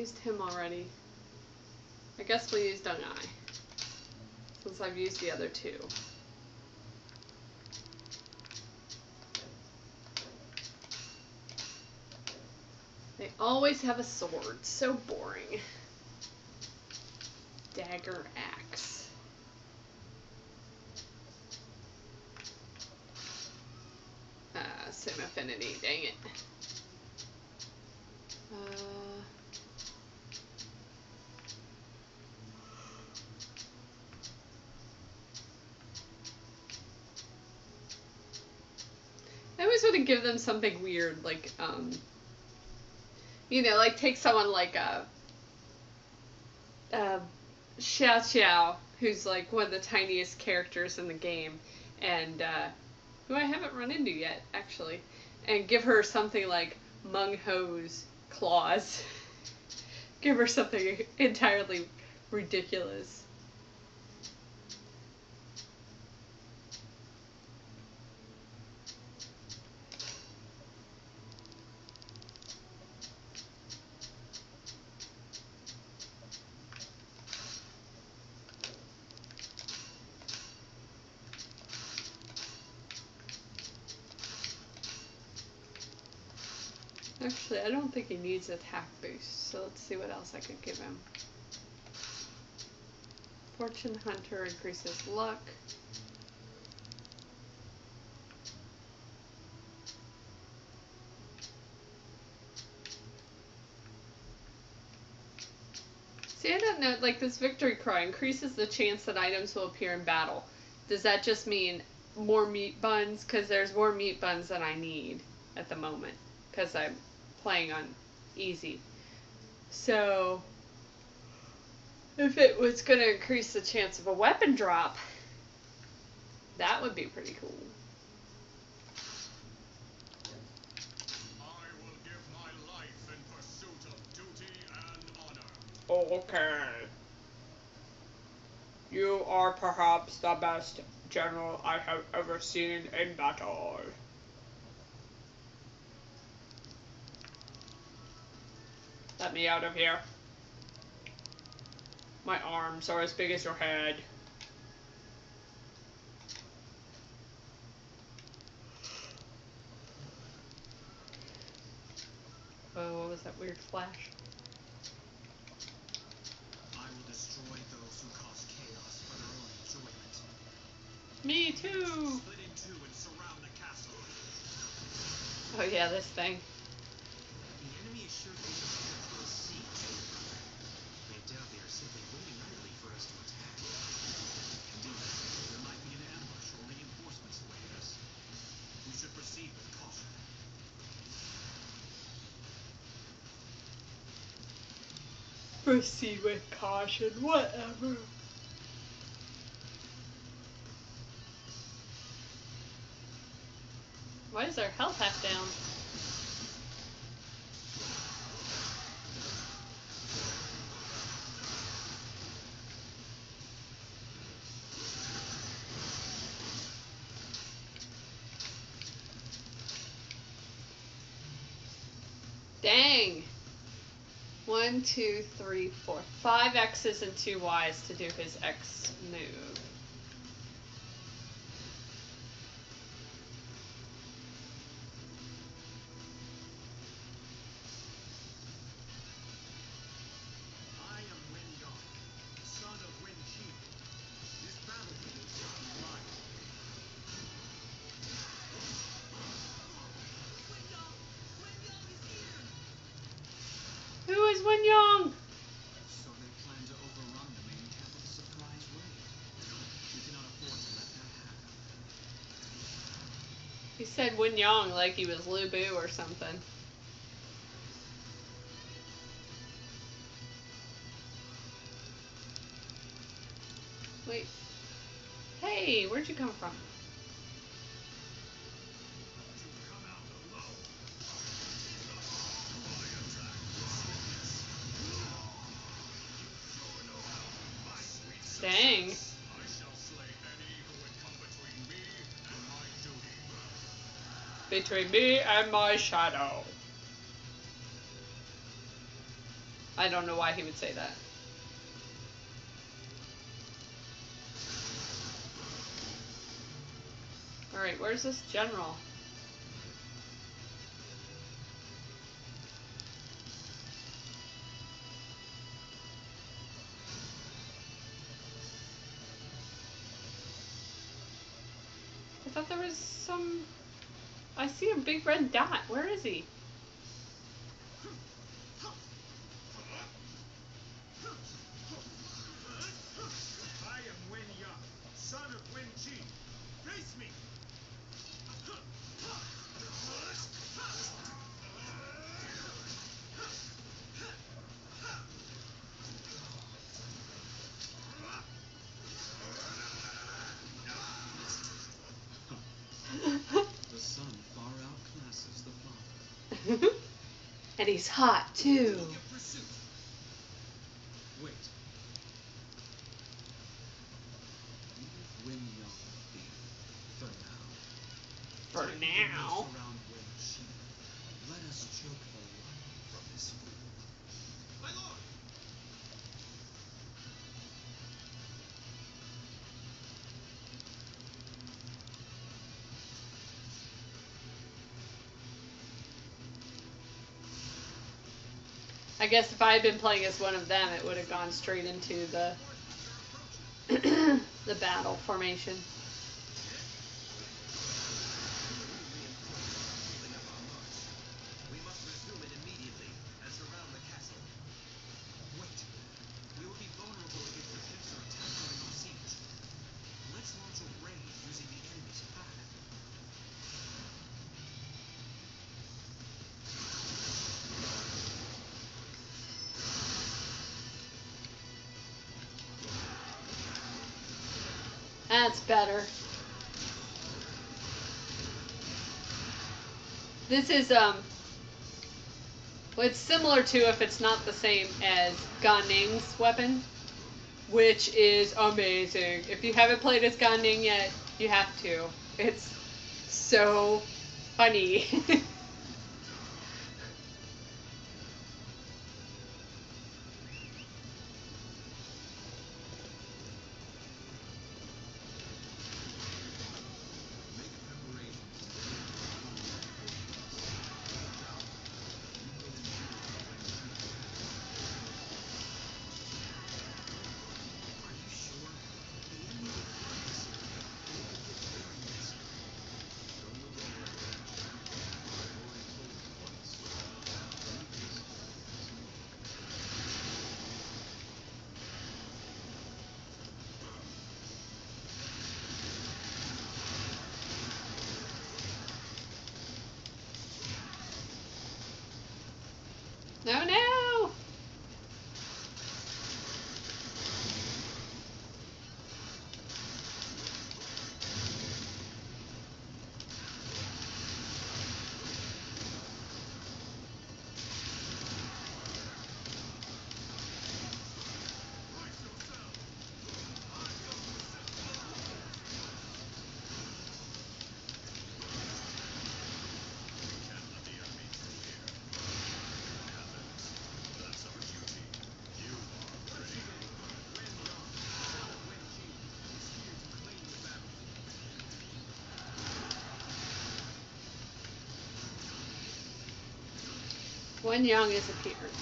used him already. I guess we'll use Deng Ai. Since I've used the other two. They always have a sword. So boring. Dagger axe. Uh, Sim Affinity, dang it. Uh, I always want to give them something weird, like, um, you know, like take someone like a, uh, uh, Xiao Qiao, who's like one of the tiniest characters in the game, and uh, who I haven't run into yet, actually, and give her something like Meng Huo's claws. give her something entirely ridiculous. Actually, I don't think he needs attack boost, so let's see what else I could give him. Fortune Hunter increases luck. See, I don't know, like this victory cry increases the chance that items will appear in battle. Does that just mean more meat buns? Because there's more meat buns than I need at the moment. Because I'm playing on easy. So, if it was going to increase the chance of a weapon drop, that would be pretty cool. Okay. You are perhaps the best general I have ever seen in battle. Let me out of here. My arms are as big as your head. Oh, what was that weird flash? I will destroy those who cause chaos for their own enjoyment. Me too! Oh yeah, this thing. Proceed with caution, whatever. Why is our health half down? Dang. Two, three, four. Five X's and two Y's to do his X move. Said Wen Yang like he was Lu Bu or something. Wait. Hey, where'd you come from? Between me and my shadow. I don't know why he would say that. Alright, where's this general? Big red dot. Where is he? and he's hot too. I guess if I had been playing as one of them, it would have gone straight into the the battle formation. That's better. This is um well, it's similar to if it's not the same as Gan Ning's weapon, which is amazing. If you haven't played as Gan Ning yet, you have to. It's so funny. Wen Yang is appeared.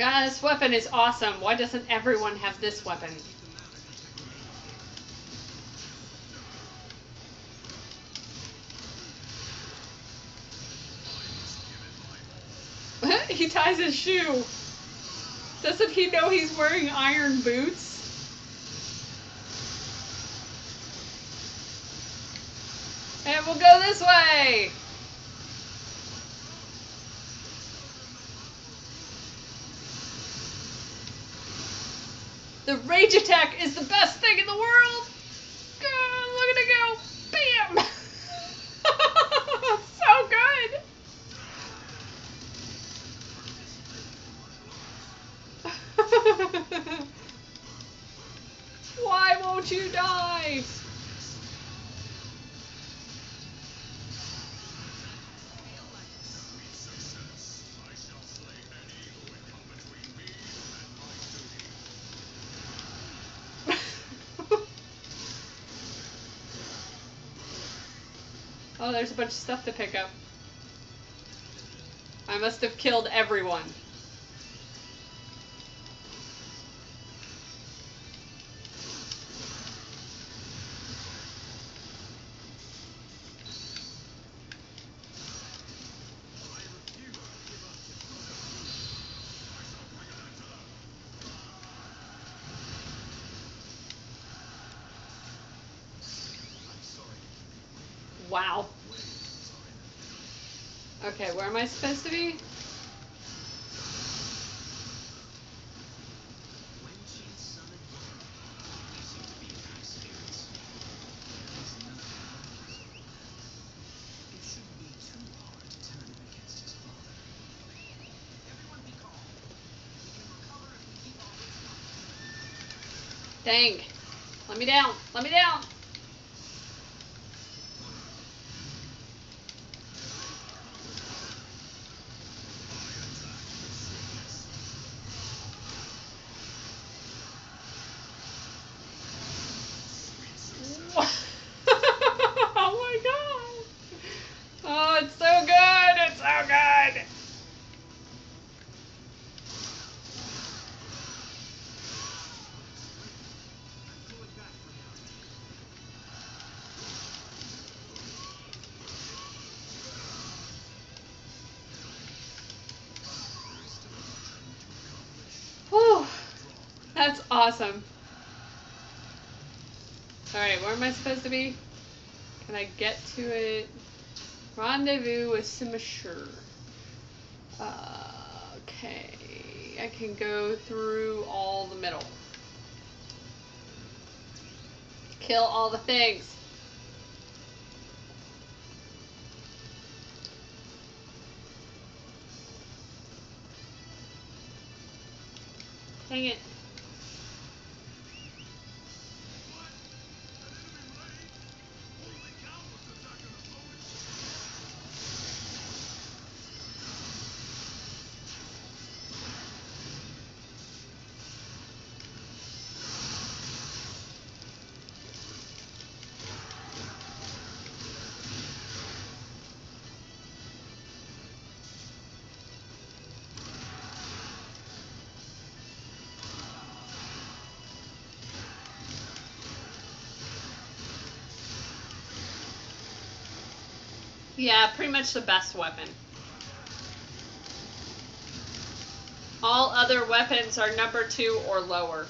God, this weapon is awesome. Why doesn't everyone have this weapon? He ties his shoe. Doesn't he know he's wearing iron boots? And we'll go this way. The rage attack is the best thing in the world. Oh, there's a bunch of stuff to pick up. I must have killed everyone. I Okay, where am I supposed to be? When she summoned Yang, they seemed to That's awesome. Alright, where am I supposed to be? Can I get to it? Rendezvous with Sima Shi. Uh, okay. I can go through all the middle. Kill all the things. Dang it. Yeah, pretty much the best weapon. All other weapons are number two or lower.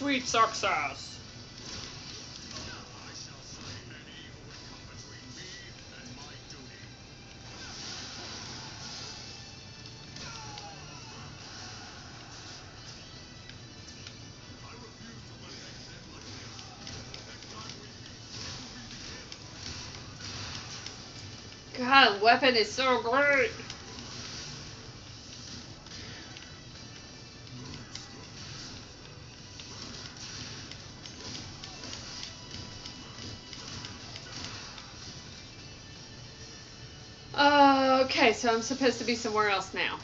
The success. God, weapon is so great. So I'm supposed to be somewhere else now.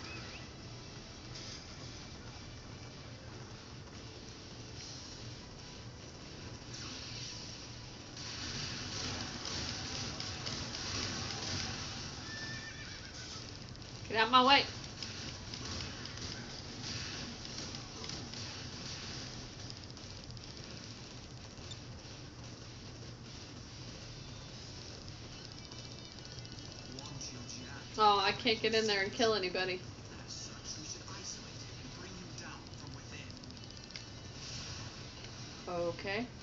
Get out my way. Can't get in there and kill anybody. As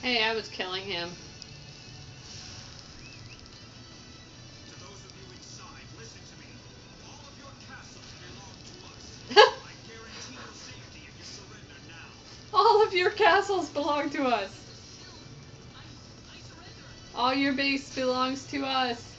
Hey, I was killing him. All of your castles belong to us. All your base belongs to us.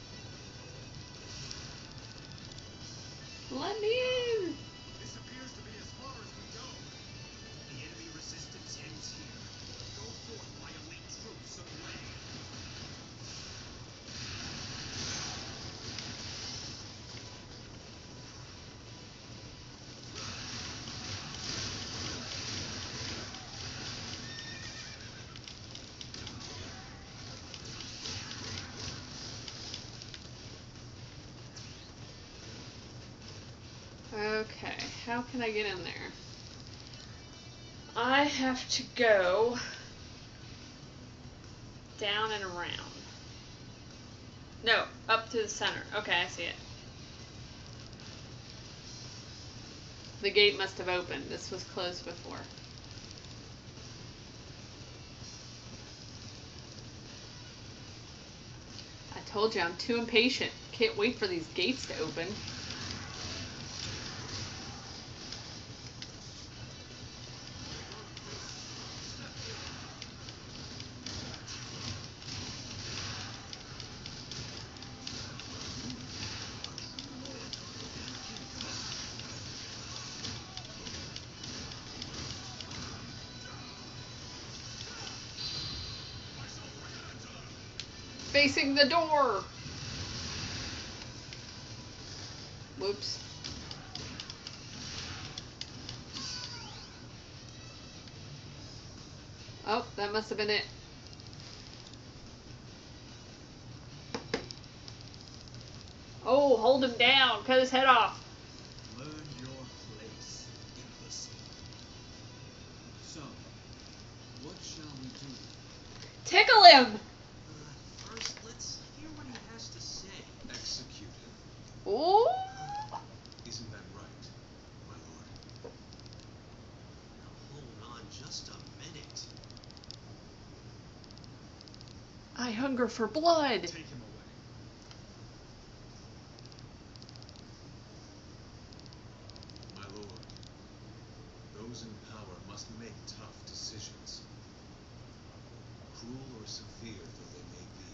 Can I get in there? I have to go down and around. No, up to the center. Okay, I see it. The gate must have opened. This was closed before. I told you I'm too impatient. Can't wait for these gates to open. The door. Whoops. Oh, that must have been it. Oh, hold him down. Cut his head off. Learn your place. So, what shall we do? Tickle him. Uh, first, let's hear what he has to say. Execute him. Ooh. Isn't that right, my lord? Now hold on just a minute. I hunger for blood. Take him away. My lord, those in power must make tough decisions, cruel or severe though they may be.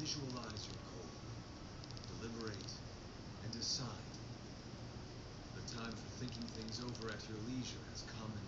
Visualize your goal, deliberate, and decide. The time for thinking things over at your leisure has come and